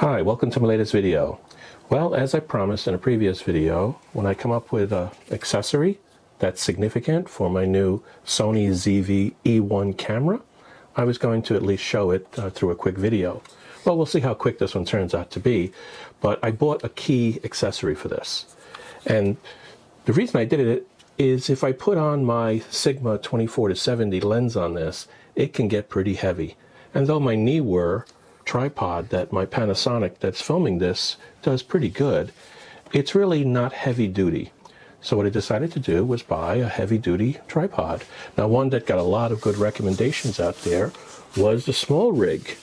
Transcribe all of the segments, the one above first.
Hi, welcome to my latest video. Well, as I promised in a previous video, when I come up with an accessory that's significant for my new Sony ZV E1 camera, I was going to at least show it uh, through a quick video. Well, we'll see how quick this one turns out to be, but I bought a key accessory for this. And the reason I did it is if I put on my Sigma 24 to 70 lens on this, it can get pretty heavy. And though my Neewer tripod that my Panasonic that's filming this does pretty good, it's really not heavy duty. So what I decided to do was buy a heavy duty tripod. Now one that got a lot of good recommendations out there was the SmallRig.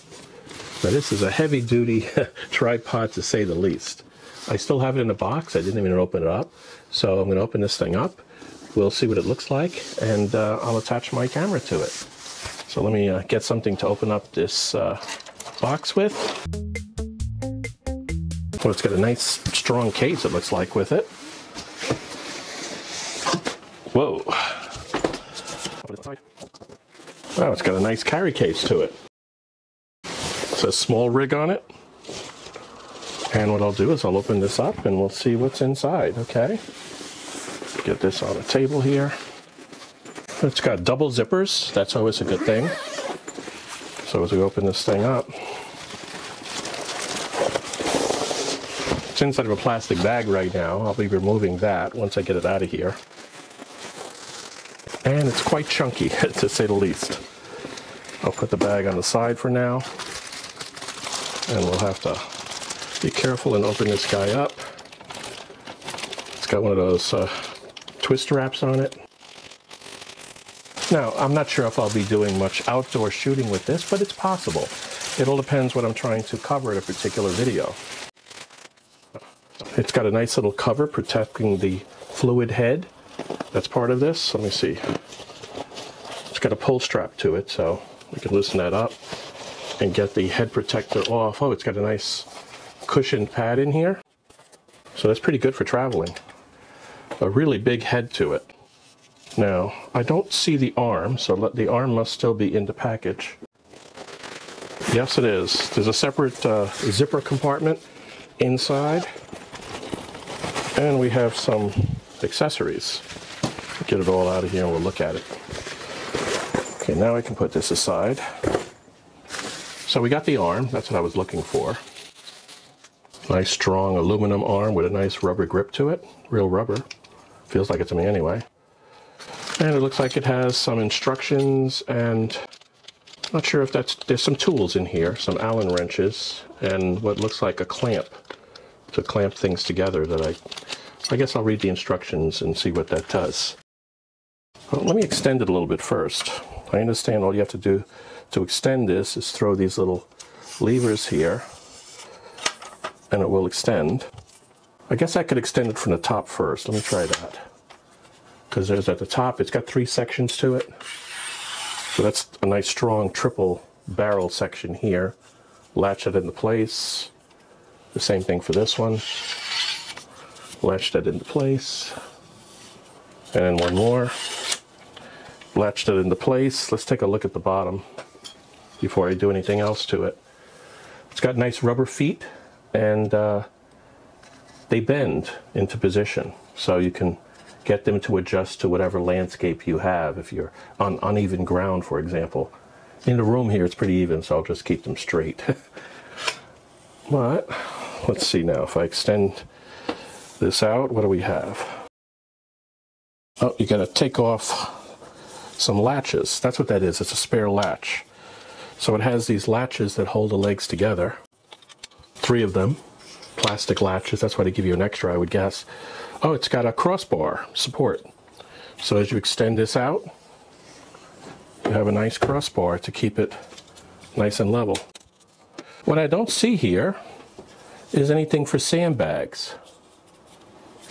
Now this is a heavy duty tripod to say the least. I still have it in a box. I didn't even open it up. So I'm going to open this thing up. We'll see what it looks like and uh, I'll attach my camera to it. So let me uh, get something to open up this uh, box with. Well, it's got a nice strong case, it looks like, with it. Whoa. Wow, it's got a nice carry case to it. It says SmallRig on it. And what I'll do is I'll open this up and we'll see what's inside, okay? Get this on the table here. It's got double zippers. That's always a good thing. So as we open this thing up, it's inside of a plastic bag right now. I'll be removing that once I get it out of here. And it's quite chunky, to say the least. I'll put the bag on the side for now. And we'll have to be careful and open this guy up. It's got one of those uh, twist wraps on it. Now, I'm not sure if I'll be doing much outdoor shooting with this, but it's possible. It all depends what I'm trying to cover in a particular video. It's got a nice little cover protecting the fluid head. That's part of this. Let me see. It's got a pull strap to it, so we can loosen that up and get the head protector off. Oh, it's got a nice cushioned pad in here. So that's pretty good for traveling. A really big head to it. Now, I don't see the arm, so the arm must still be in the package. Yes, it is. There's a separate uh, zipper compartment inside. And we have some accessories. Get it all out of here and we'll look at it. Okay, now I can put this aside. So we got the arm, that's what I was looking for. Nice strong aluminum arm with a nice rubber grip to it. Real rubber. Feels like it to me anyway. And it looks like it has some instructions and not sure if that's, there's some tools in here, some Allen wrenches and what looks like a clamp to clamp things together that I, I guess I'll read the instructions and see what that does. Well, let me extend it a little bit first. I understand all you have to do to extend this is throw these little levers here and it will extend. I guess I could extend it from the top first. Let me try that because there's at the top, it's got three sections to it. So that's a nice strong triple barrel section here. Latch it into place. The same thing for this one. Latch that into place. And then one more. Latched it into place. Let's take a look at the bottom before I do anything else to it. It's got nice rubber feet and uh, they bend into position. So you can get them to adjust to whatever landscape you have. If you're on uneven ground, for example. In the room here, it's pretty even, so I'll just keep them straight. but, let's see now, if I extend this out, what do we have? Oh, you gotta take off some latches. That's what that is, it's a spare latch. So it has these latches that hold the legs together. Three of them, plastic latches, that's why they give you an extra, I would guess. Oh, it's got a crossbar support. So as you extend this out, you have a nice crossbar to keep it nice and level. What I don't see here is anything for sandbags.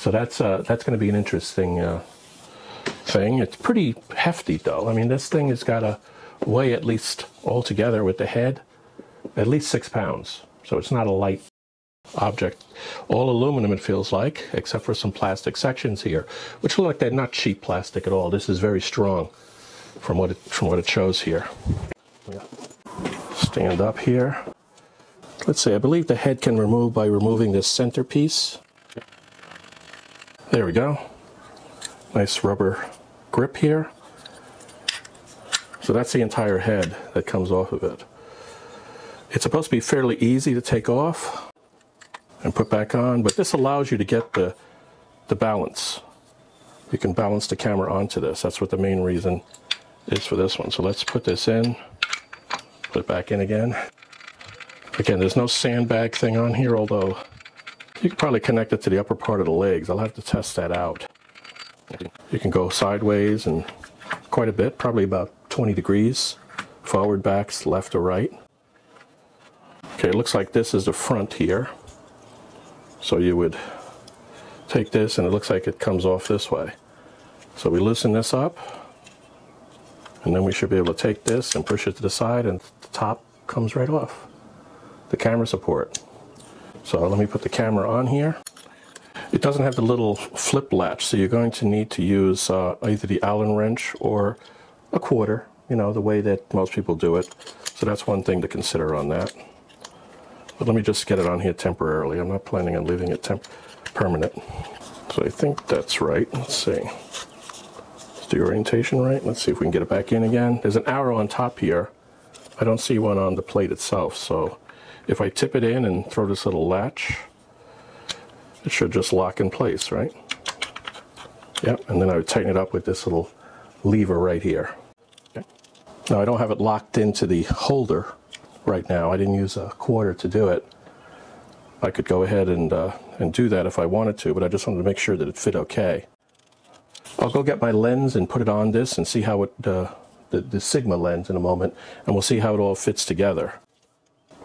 So that's uh, that's going to be an interesting uh, thing. It's pretty hefty though. I mean, this thing has got to weigh at least altogether with the head at least six pounds. So it's not a light object. All aluminum it feels like, except for some plastic sections here, which look like they're not cheap plastic at all. This is very strong from what it, from what it shows here. Stand up here. let's see, I believe the head can remove by removing this centerpiece. There we go. Nice rubber grip here. So that's the entire head that comes off of it. It's supposed to be fairly easy to take off and put back on, but this allows you to get the, the balance. You can balance the camera onto this. That's what the main reason is for this one. So let's put this in, put it back in again. Again, there's no sandbag thing on here, although you could probably connect it to the upper part of the legs. I'll have to test that out. You can go sideways and quite a bit, probably about 20 degrees, forward, backs, left or right. Okay, it looks like this is the front here. So you would take this and it looks like it comes off this way. So we loosen this up and then we should be able to take this and push it to the side and the top comes right off. The camera support. So let me put the camera on here. It doesn't have the little flip latch, so you're going to need to use uh, either the Allen wrench or a quarter, you know, the way that most people do it. So that's one thing to consider on that. But let me just get it on here temporarily. I'm not planning on leaving it permanent. So I think that's right. Let's see. Is the orientation right? Let's see if we can get it back in again. There's an arrow on top here. I don't see one on the plate itself. So if I tip it in and throw this little latch, it should just lock in place, right? Yep, and then I would tighten it up with this little lever right here. Okay. Now I don't have it locked into the holder right now. I didn't use a quarter to do it. I could go ahead and, uh, and do that if I wanted to, but I just wanted to make sure that it fit okay. I'll go get my lens and put it on this and see how it, uh, the, the Sigma lens in a moment, and we'll see how it all fits together.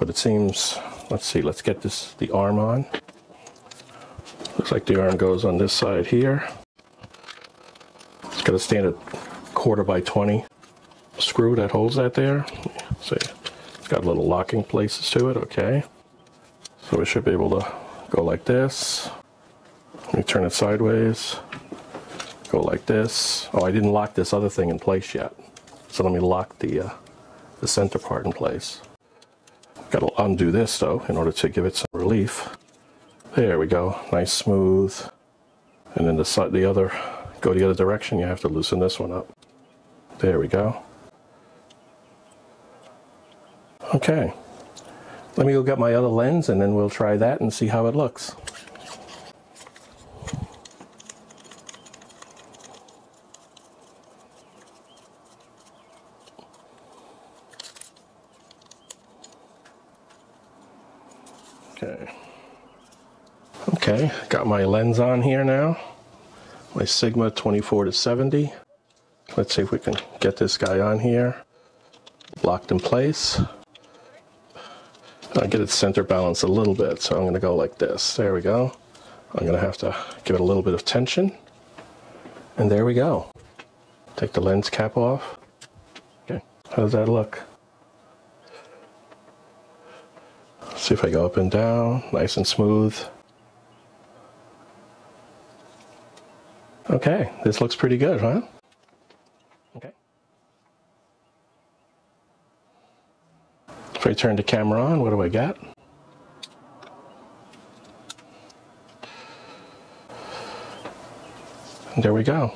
But it seems, let's see, let's get this, the arm on. Looks like the arm goes on this side here. It's got a standard quarter by 20 screw that holds that there. See, it's got little locking places to it, okay. So we should be able to go like this. Let me turn it sideways. Go like this. Oh, I didn't lock this other thing in place yet. So let me lock the, uh, the center part in place. Got to undo this though in order to give it some relief. There we go, nice smooth. And then the the other, go the other direction, you have to loosen this one up. There we go. Okay, let me go get my other lens and then we'll try that and see how it looks. Okay. Okay, got my lens on here now. My Sigma 24 to 70. Let's see if we can get this guy on here. Locked in place. I get its center balance a little bit, so I'm going to go like this. There we go. I'm going to have to give it a little bit of tension. And there we go. Take the lens cap off. Okay, how does that look? See if I go up and down, nice and smooth. Okay, this looks pretty good, huh? Okay. If I turn the camera on, what do I got? And there we go.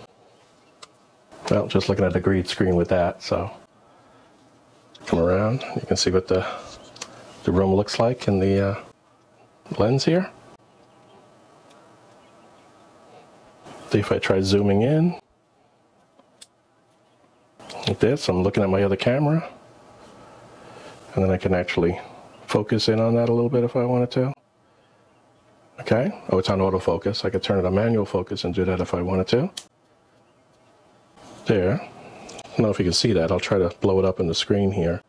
Well, just looking at the green screen with that, so come around, you can see what the the room looks like in the uh, lens here. See if I try zooming in. Like this, I'm looking at my other camera. And then I can actually focus in on that a little bit if I wanted to. Okay, oh it's on autofocus. I could turn it on manual focus and do that if I wanted to. There. I don't know if you can see that. I'll try to blow it up in the screen here.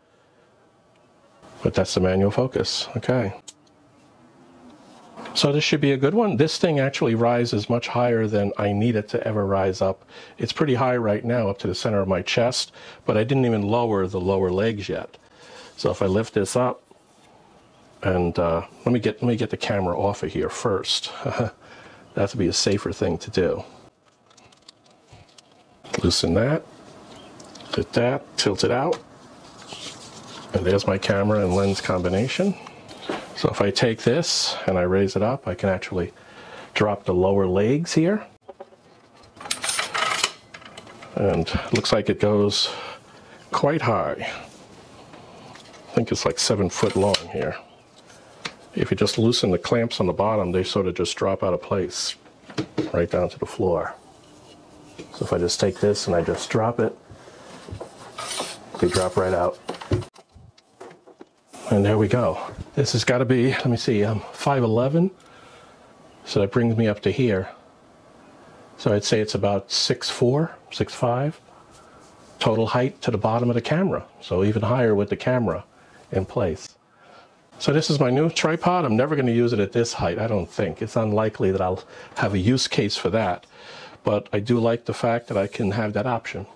But that's the manual focus. Okay. So this should be a good one. This thing actually rises much higher than I need it to ever rise up. It's pretty high right now up to the center of my chest, but I didn't even lower the lower legs yet. So if I lift this up, and uh, let me get let me get the camera off of here first. that would be a safer thing to do. Loosen that, hit that, tilt it out. And there's my camera and lens combination. So if I take this and I raise it up, I can actually drop the lower legs here. And looks like it goes quite high. I think it's like seven foot long here. If you just loosen the clamps on the bottom, they sort of just drop out of place right down to the floor. So if I just take this and I just drop it, they drop right out. And there we go. This has got to be, let me see, um, I'm 5'11", so that brings me up to here. So I'd say it's about 6'4", 6'5", total height to the bottom of the camera. So even higher with the camera in place. So this is my new tripod. I'm never going to use it at this height, I don't think. It's unlikely that I'll have a use case for that. But I do like the fact that I can have that option.